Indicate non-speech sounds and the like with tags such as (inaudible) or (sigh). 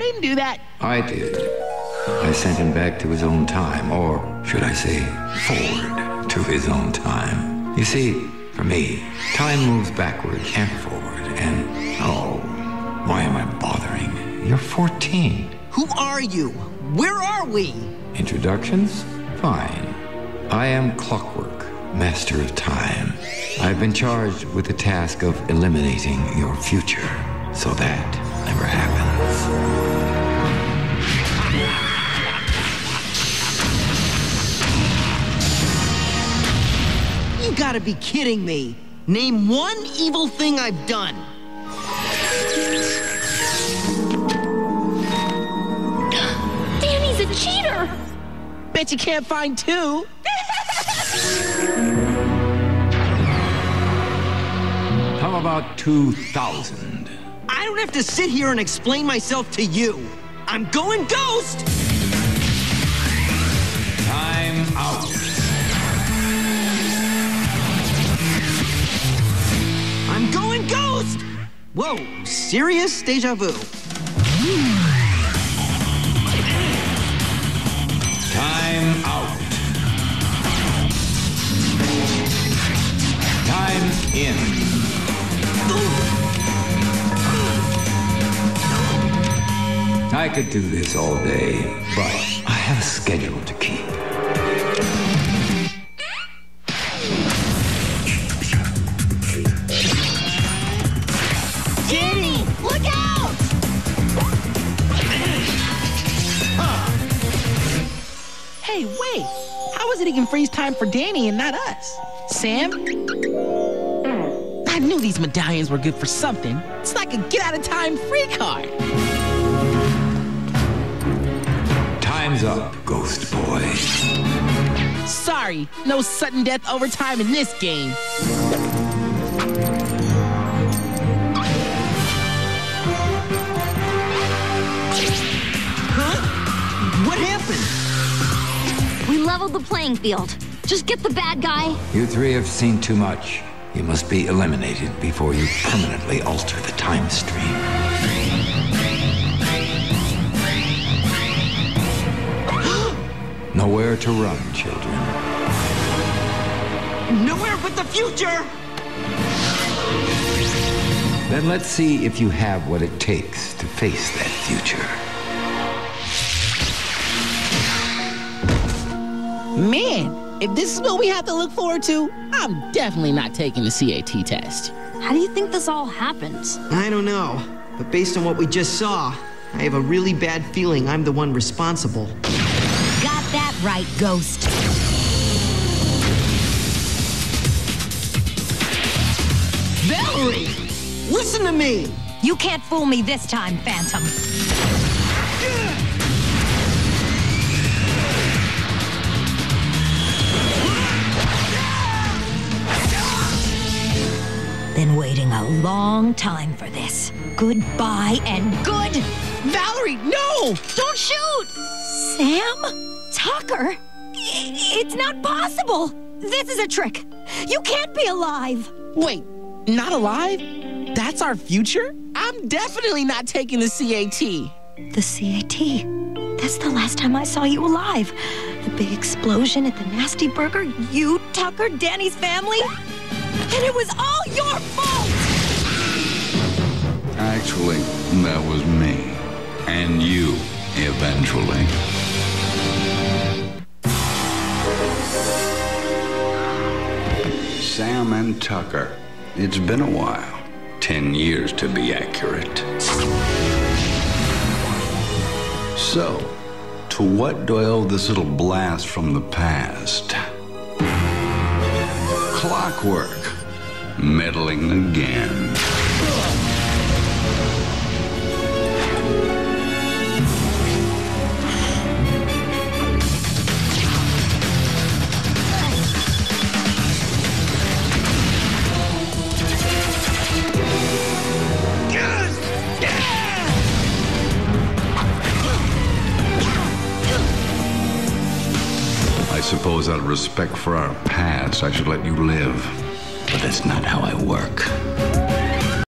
didn't do that. I did. I sent him back to his own time, or should I say, forward to his own time. You see, for me, time moves backward and forward, and oh, why am I bothering? You're 14. Who are you? Where are we? Introductions? Fine. I am Clockwork, Master of Time. I've been charged with the task of eliminating your future, so that never happens. You gotta be kidding me. Name one evil thing I've done. (gasps) Danny's a cheater! Bet you can't find two. How about 2,000? I don't have to sit here and explain myself to you. I'm going ghost! Time out. I'm going ghost! Whoa, serious deja vu. Time out. Time in. I could do this all day, but I have a schedule to keep. Danny! Look out! Hey, wait. How is it he can freeze time for Danny and not us? Sam? I knew these medallions were good for something. It's like a get out of time free card. Time's up, Ghost Boy. Sorry, no sudden death overtime in this game. Huh? What happened? We leveled the playing field. Just get the bad guy. You three have seen too much. You must be eliminated before you permanently alter the time stream. Nowhere to run, children. Nowhere but the future! Then let's see if you have what it takes to face that future. Man, if this is what we have to look forward to, I'm definitely not taking the CAT test. How do you think this all happens? I don't know, but based on what we just saw, I have a really bad feeling I'm the one responsible. Right, Ghost. Valerie! Listen to me! You can't fool me this time, Phantom. Been waiting a long time for this. Goodbye and good. Valerie, no! Don't shoot! Sam? Tucker? It's not possible! This is a trick! You can't be alive! Wait, not alive? That's our future? I'm definitely not taking the CAT. The CAT. That's the last time I saw you alive. The big explosion at the Nasty Burger, you, Tucker, Danny's family? And it was all your fault! Actually, that was me. And you, eventually. Sam and Tucker. It's been a while. Ten years to be accurate. So, to what do I owe this little blast from the past? Clockwork. Meddling again. Suppose out of respect for our past, I should let you live. But that's not how I work.